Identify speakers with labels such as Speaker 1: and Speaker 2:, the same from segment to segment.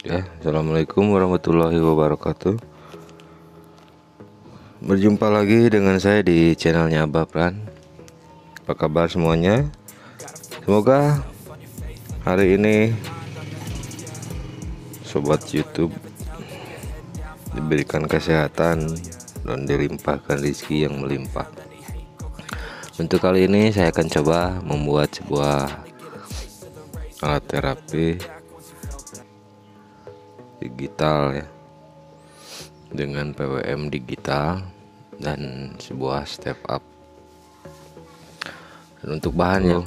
Speaker 1: Ya, assalamualaikum warahmatullahi wabarakatuh. Berjumpa lagi dengan saya di channelnya Abah Pran. Apa kabar semuanya? Semoga hari ini sobat YouTube diberikan kesehatan dan dilimpahkan rezeki yang melimpah. Untuk kali ini saya akan coba membuat sebuah alat terapi digital ya. Dengan PWM digital dan sebuah step up. Dan untuk bahannya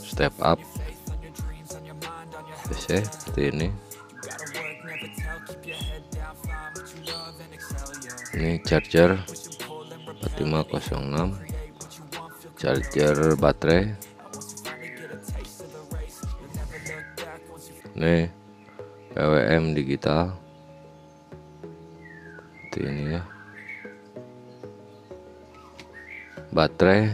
Speaker 1: step up. PC seperti ini. Ini charger 4506 charger baterai. Nih PWM digital. Seperti ini ya. Baterai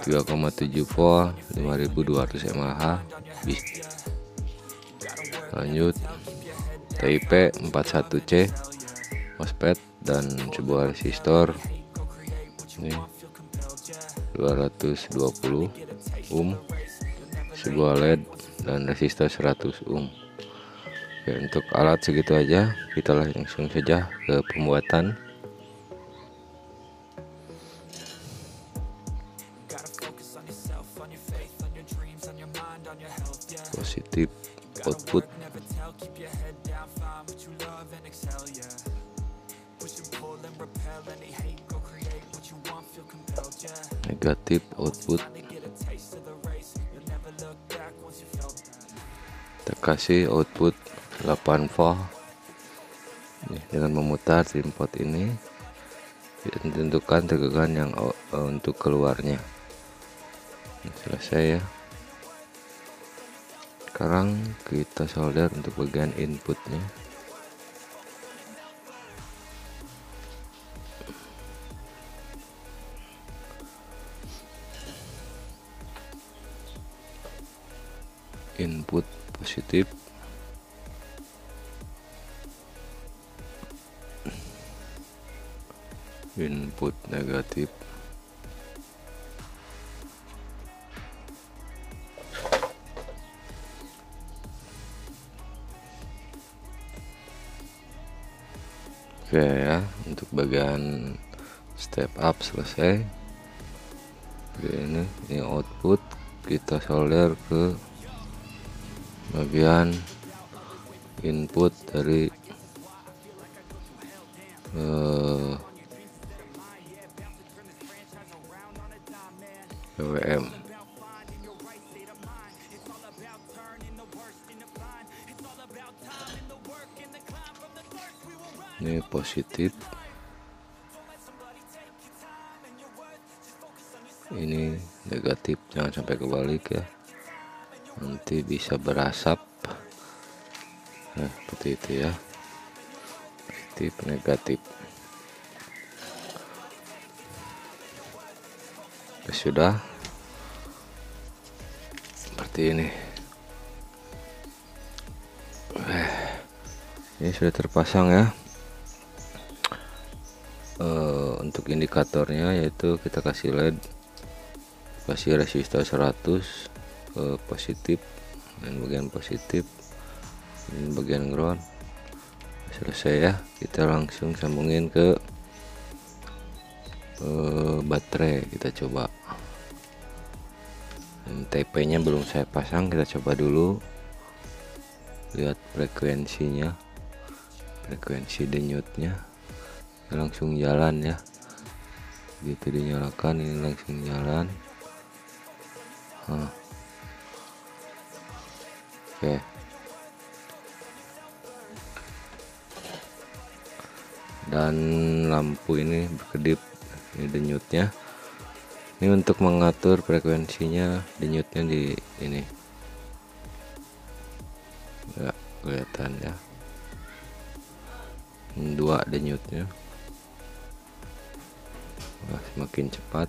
Speaker 1: 3,7 volt 5200 mAh lanjut. TIP 41C MOSFET dan sebuah resistor. Ini 220 ohm sebuah LED dan resistor 100 ohm. Oke, untuk alat segitu aja kita langsung saja ke pembuatan. Positif output. Negatif output kasih output 8 volt dengan memutar input ini ditentukan tegangan yang uh, untuk keluarnya. Selesai ya. Sekarang kita solder untuk bagian inputnya. Input positif. Input negatif. Oke ya untuk bagian step up selesai. Oke, ini ini output. Kita solder ke bagian input dari uh, BWM ini positif. Ini negatif jangan sampai kebalik ya nanti bisa berasap. Nah seperti itu ya. Positif negatif. Ya sudah. Seperti ini. Eh, ini sudah terpasang ya. Uh, untuk indikatornya yaitu kita kasih LED kasih resistor 100 ke positif dan bagian positif dan bagian ground. Selesai ya kita langsung sambungin ke uh, baterai. Kita coba. TP nya belum saya pasang kita coba dulu. Lihat frekuensinya frekuensi denyutnya. Langsung jalan ya. Gitu dinyalakan ini langsung jalan. Huh. Oke. Dan lampu ini berkedip. Ini denyutnya. Ini untuk mengatur frekuensinya denyutnya di ini. Enggak kelihatan ya. Dua denyutnya. Wah, semakin cepat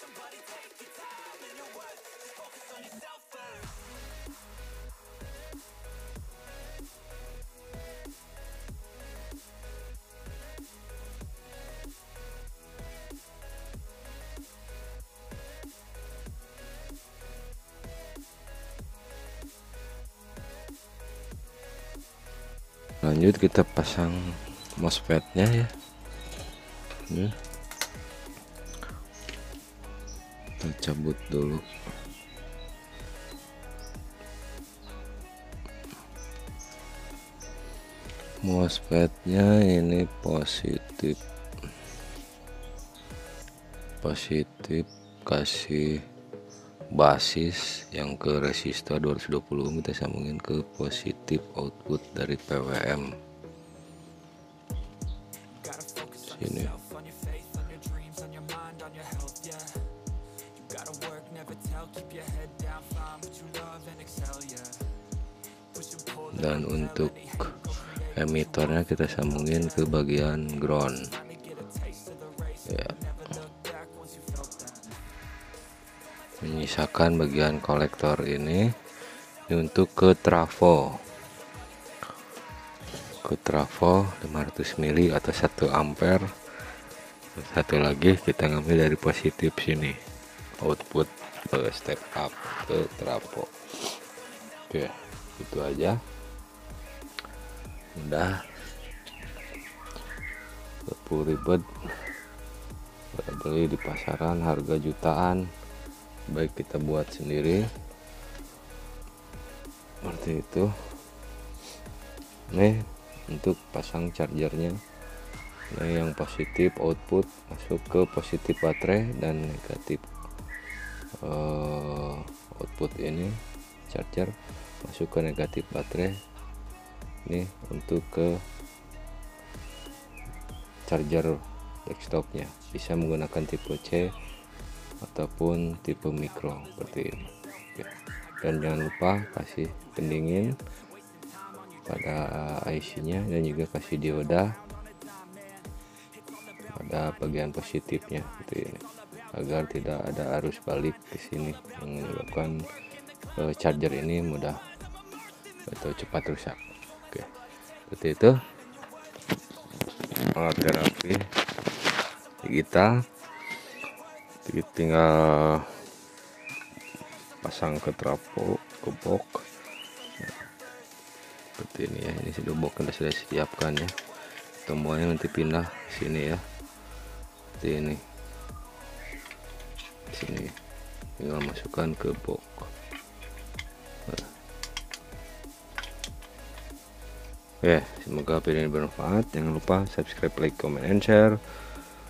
Speaker 2: somebody
Speaker 1: lanjut kita pasang mousepad-nya ya. Ini. Kita cabut dulu. Mousepad-nya ini positif. Positif kasih basis yang ke resistor 220 kita sambungin ke positif output dari PWM sini. Dan untuk emitornya kita sambungin ke bagian ground menyisakan bagian kolektor ini, untuk ke trafo. Ke trafo 500 mili atau 1 ampere. Satu lagi kita ngambil dari positif sini. Output ke step up ke trafo. Oke itu aja. Udah. Ribet. Beli di pasaran harga jutaan baik kita buat sendiri. Seperti itu. Nih untuk pasang chargernya. Nah yang positif output masuk ke positif baterai dan negatif uh, output ini charger masuk ke negatif baterai. Ini untuk ke charger desktopnya. Bisa menggunakan tipe C ataupun tipe mikro seperti ini. Oke. dan jangan lupa kasih pendingin pada IC nya dan juga kasih dioda pada bagian positifnya seperti ini. Agar tidak ada arus balik ke sini yang menyebabkan uh, charger ini mudah atau cepat rusak. Oke. Seperti itu. Alat terapi digital jadi tinggal pasang ke trafo ke box. Seperti ini ya ini sudah box sudah saya siapkan ya. Tombolnya nanti pindah sini ya. Seperti ini. Sini. Tinggal masukkan ke box. Oke, semoga video ini bermanfaat. Jangan lupa subscribe, like, comment, and share.